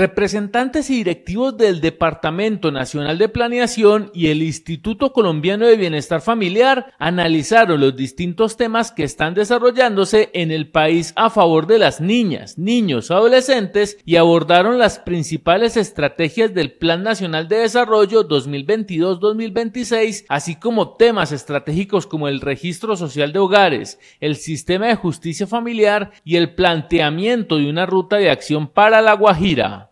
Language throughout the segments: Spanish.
Representantes y directivos del Departamento Nacional de Planeación y el Instituto Colombiano de Bienestar Familiar analizaron los distintos temas que están desarrollándose en el país a favor de las niñas, niños, adolescentes y abordaron las principales estrategias del Plan Nacional de Desarrollo 2022-2026, así como temas estratégicos como el registro social de hogares, el sistema de justicia familiar y el planteamiento de una ruta de acción para la Guajira.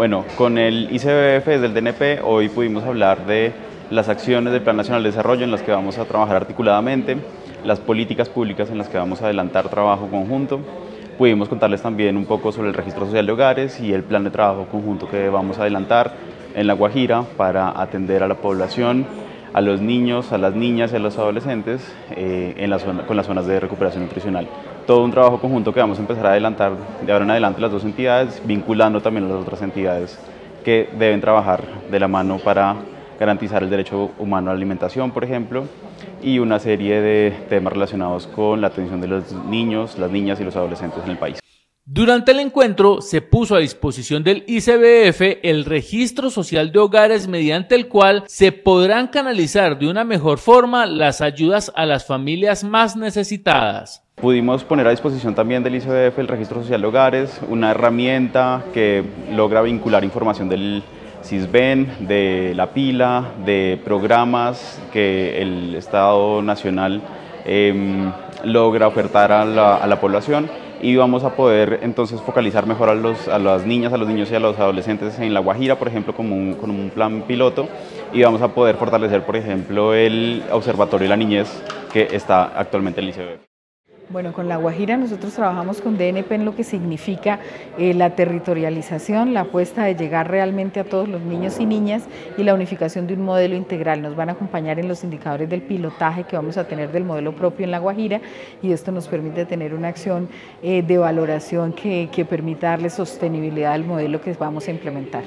Bueno, con el ICBF desde el DNP hoy pudimos hablar de las acciones del Plan Nacional de Desarrollo en las que vamos a trabajar articuladamente, las políticas públicas en las que vamos a adelantar trabajo conjunto. Pudimos contarles también un poco sobre el registro social de hogares y el plan de trabajo conjunto que vamos a adelantar en La Guajira para atender a la población, a los niños, a las niñas y a los adolescentes eh, en con las zonas de recuperación nutricional todo un trabajo conjunto que vamos a empezar a adelantar de ahora en adelante las dos entidades, vinculando también a las otras entidades que deben trabajar de la mano para garantizar el derecho humano a la alimentación, por ejemplo, y una serie de temas relacionados con la atención de los niños, las niñas y los adolescentes en el país. Durante el encuentro se puso a disposición del ICBF el registro social de hogares mediante el cual se podrán canalizar de una mejor forma las ayudas a las familias más necesitadas. Pudimos poner a disposición también del ICBF el registro social de hogares, una herramienta que logra vincular información del CISBEN, de la pila, de programas que el Estado Nacional em, logra ofertar a la, población y vamos a poder entonces focalizar mejor a, los, a las niñas, a los niños y a los adolescentes en La Guajira, por ejemplo, como un, con un plan piloto y vamos a poder fortalecer, por ejemplo, el Observatorio de la Niñez que está actualmente en el ICBF. Bueno, con La Guajira nosotros trabajamos con DNP en lo que significa eh, la territorialización, la apuesta de llegar realmente a todos los niños y niñas y la unificación de un modelo integral. Nos van a acompañar en los indicadores del pilotaje que vamos a tener del modelo propio en La Guajira y esto nos permite tener una acción eh, de valoración que, que permita darle sostenibilidad al modelo que vamos a implementar.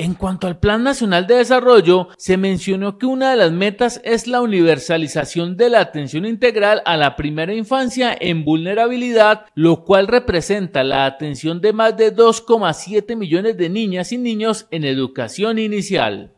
En cuanto al Plan Nacional de Desarrollo, se mencionó que una de las metas es la universalización de la atención integral a la primera infancia en vulnerabilidad, lo cual representa la atención de más de 2,7 millones de niñas y niños en educación inicial.